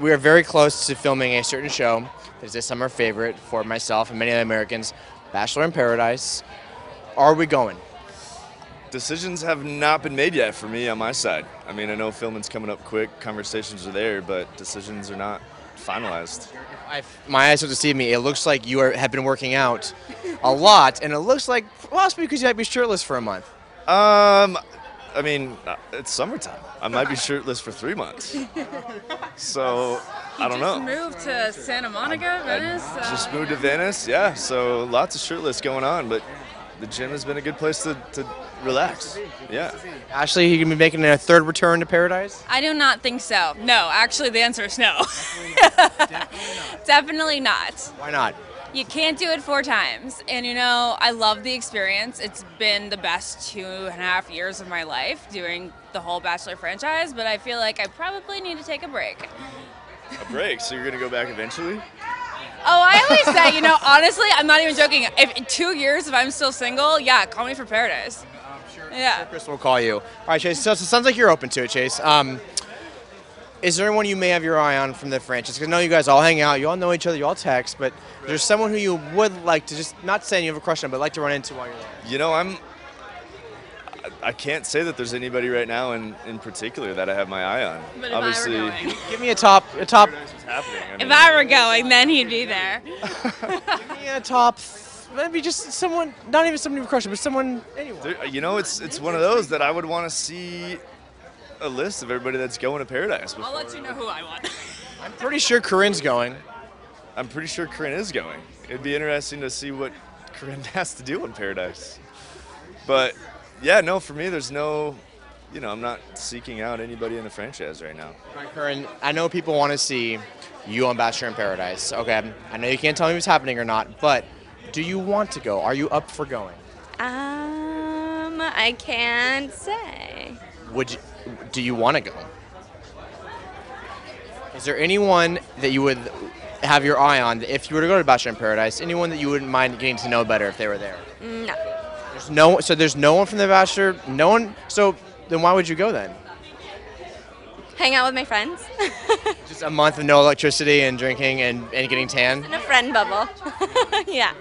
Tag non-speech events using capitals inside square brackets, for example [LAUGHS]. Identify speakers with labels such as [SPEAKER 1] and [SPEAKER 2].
[SPEAKER 1] we are very close to filming a certain show that is a summer favorite for myself and many other Americans, Bachelor in Paradise. Are we going?
[SPEAKER 2] Decisions have not been made yet for me on my side. I mean, I know filming's coming up quick, conversations are there, but decisions are not finalized.
[SPEAKER 1] My eyes have deceived me. It looks like you are, have been working out a lot, and it looks like possibly because you might be shirtless for a month.
[SPEAKER 2] Um, I mean, uh, it's summertime. I might be shirtless for three months. [LAUGHS] So, I don't
[SPEAKER 3] just
[SPEAKER 2] know.
[SPEAKER 3] moved to Santa Monica, Venice.
[SPEAKER 2] I
[SPEAKER 3] uh,
[SPEAKER 2] just moved to Venice, yeah. So lots of shirtless going on, but the gym has been a good place to, to relax. Yeah.
[SPEAKER 1] Ashley, you gonna be making a third return to Paradise?
[SPEAKER 3] I do not think so. No, actually, the answer is no. [LAUGHS] Definitely not.
[SPEAKER 1] Why not?
[SPEAKER 3] You can't do it four times. And you know, I love the experience. It's been the best two and a half years of my life doing the whole Bachelor franchise, but I feel like I probably need to take a break.
[SPEAKER 2] A break. So you're gonna go back eventually?
[SPEAKER 3] Oh, I always say, you know, honestly, I'm not even joking. If in two years, if I'm still single, yeah, call me for paradise. I'm sure, yeah.
[SPEAKER 1] Chris will call you. All right, Chase. So, so it sounds like you're open to it, Chase. Um, is there anyone you may have your eye on from the franchise? Because I know you guys all hang out, you all know each other, you all text, but there's someone who you would like to just not saying you have a crush on, but like to run into while you're there.
[SPEAKER 2] You know, I'm. I- I can't say that there's anybody right now in, in particular that I have my eye on.
[SPEAKER 3] But if I were
[SPEAKER 2] Obviously,
[SPEAKER 3] going- [LAUGHS]
[SPEAKER 1] Give me a top, a top,
[SPEAKER 2] what's happening.
[SPEAKER 3] If I were going, then he'd be there. [LAUGHS]
[SPEAKER 1] give me a top. Maybe just someone, not even someone you have a crush on, but someone, anyone.
[SPEAKER 2] there- you know, it's it's one of those that I would want to see a list of everybody that's going to paradise.
[SPEAKER 3] I'll let you know who I want. [LAUGHS]
[SPEAKER 1] I'm pretty sure Corinne's going.
[SPEAKER 2] I'm pretty sure Corinne is going. It'd be interesting to see what Corinne [LAUGHS] has to do in paradise. But yeah, no, for me, there's no, you know, I'm not seeking out anybody in the franchise right now.
[SPEAKER 1] All right, Corinne, I know people want to see you on Bachelor in Paradise. Okay, I know you can't tell me what's happening or not, but do you want to go? Are you up for going?
[SPEAKER 4] Um, I can't say.
[SPEAKER 1] Would you, do you want to go? Is there anyone that you would have your eye on if you were to go to Bachelor in Paradise? Anyone that you wouldn't mind getting to know better if they were there?
[SPEAKER 4] No.
[SPEAKER 1] There's no. So there's no one from the Bachelor. No one. So then why would you go then?
[SPEAKER 4] Hang out with my friends
[SPEAKER 1] Just a month of no electricity and drinking and, and getting tan.
[SPEAKER 4] in a friend bubble. [LAUGHS] yeah.